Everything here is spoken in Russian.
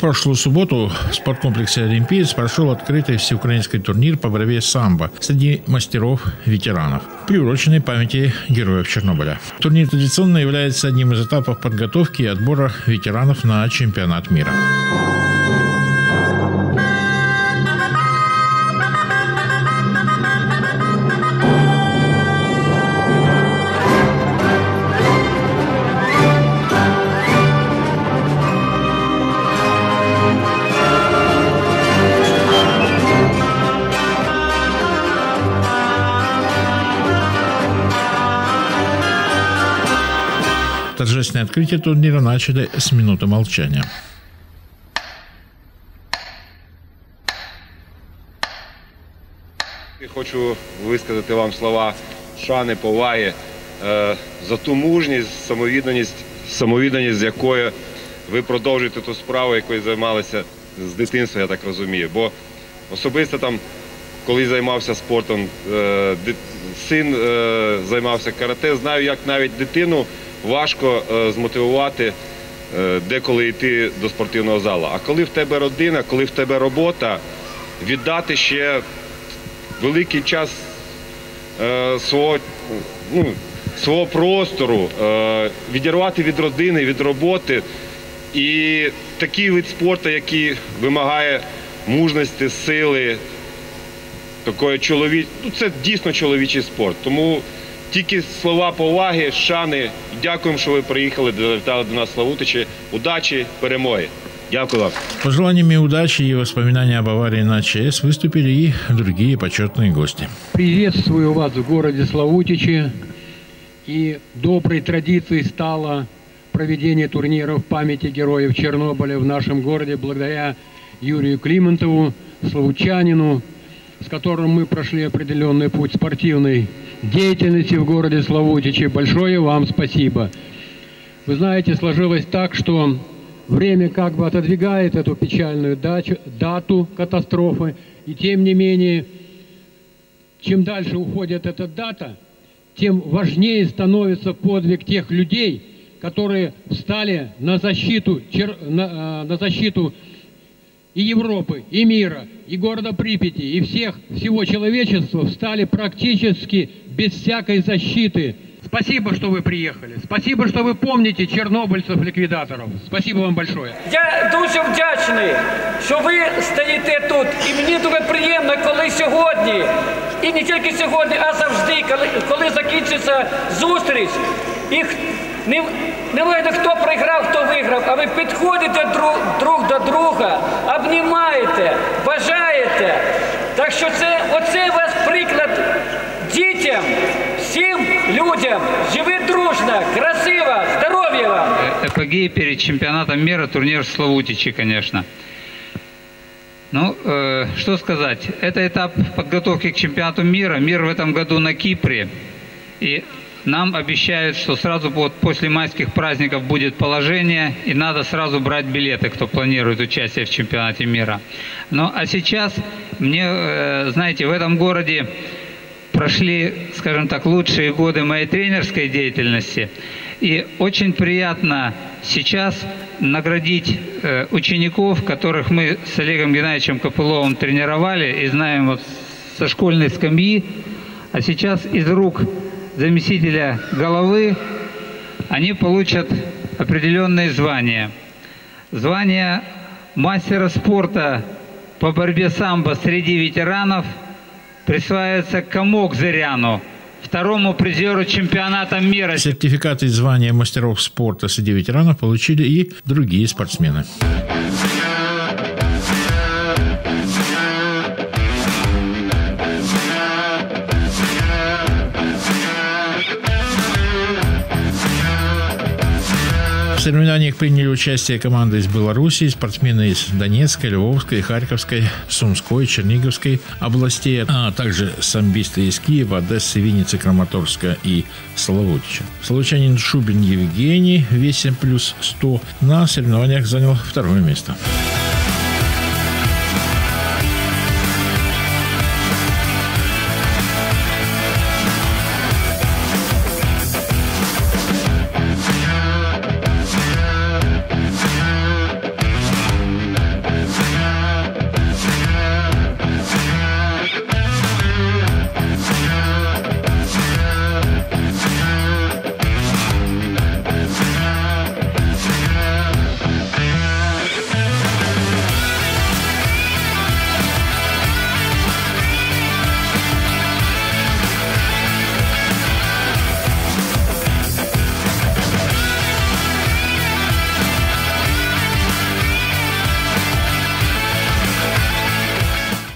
Прошлую субботу в спорткомплексе «Олимпиец» прошел открытый всеукраинский турнир по борьбе самбо среди мастеров-ветеранов, приуроченный памяти героев Чернобыля. Турнир традиционно является одним из этапов подготовки и отбора ветеранов на чемпионат мира. Торжественное открытие турнира начали с минуты молчания. Хочу висказати вам слова шани, поваги е, за ту мужність, самовідданість, самовідданість, з якою ви продовжуєте ту справу, якою займалися з дитинства, я так розумію. Бо особисто там, коли займався спортом, е, син е, займався карате, знаю, як навіть дитину важко е, змотивувати е, деколи йти до спортивного залу. А коли в тебе родина, коли в тебе робота, віддати ще великий час е, свого, ну, свого простору, відірвати від родини, від роботи. І такий вид спорту, який вимагає мужності, сили, такої чоловіч... ну, це дійсно чоловічий спорт. Тому тільки слова поваги, шани. Дякуємо, що ви приїхали, завітали до нас Славутичі. Удачі, перемоги. Дякую вам. С пожеланиями удачи и воспоминания об аварии на ЧС выступили и другие почетные гости. Приветствую вас в городе Славутичи. И доброй традицией стало проведение турниров памяти героев Чернобыля в нашем городе благодаря Юрию Климонтову, славутчанину, с которым мы прошли определенный путь спортивной деятельности в городе Славутичи. Большое вам спасибо. Вы знаете, сложилось так, что время как бы отодвигает эту печальную дачу- дату катастрофы, и тем не менее чем дальше уходит эта дата, тем важнее становится подвиг тех людей, которые встали на защиту, на, э, на защиту и Европы, и мира, и города Припяти, и всех, всего человечества встали практически без всякой защиты. Спасибо, что вы приехали. Спасибо, что вы помните чернобыльцев-ликвидаторов. Спасибо вам большое. Я дуже вдячний, що ви стоїте тут. І мені дуже приємно, коли сьогодні, і не тільки сьогодні, а завжди, коли, коли закінчиться зустріч, і х- не, не видно, хто програв, хто виграв, а ви підходите друг, друг до друга, обнімаєте, бажаєте. Так що це, оце у вас приклад дітям, всім людям. Живи дружно, красиво, здоров'я вам! эпогей перед чемпионатом мира, турнир в Славутичи, конечно. Ну, э, что сказать, это этап подготовки к чемпионату мира. Мир в этом году на Кипре. И нам обещают, что сразу вот после майских праздников будет положение, и надо сразу брать билеты, кто планирует участие в чемпионате мира. Ну, а сейчас мне, э, знаете, в этом городе прошли, скажем так, лучшие годы моей тренерской деятельности. И очень приятно сейчас наградить э, учеников, которых мы с Олегом Геннадьевичем Копыловым тренировали и знаем вот со школьной скамьи. А сейчас из рук заместителя головы они получат определенные звания. Звание мастера спорта по борьбе самбо среди ветеранов присваивается Комок Зыряну, второму призеру чемпионата мира. Сертификаты и звания мастеров спорта среди ветеранов получили и другие спортсмены. В соревнованиях приняли участие команды из Беларуси, спортсмены из Донецкой, Львовской, Харьковской, Сумской, Черниговской областей, а также самбисты из Киева, Одессы, Винницы, Краматорска и Славутича. Случайин Шубин Евгений весе плюс 100 на соревнованиях занял второе место.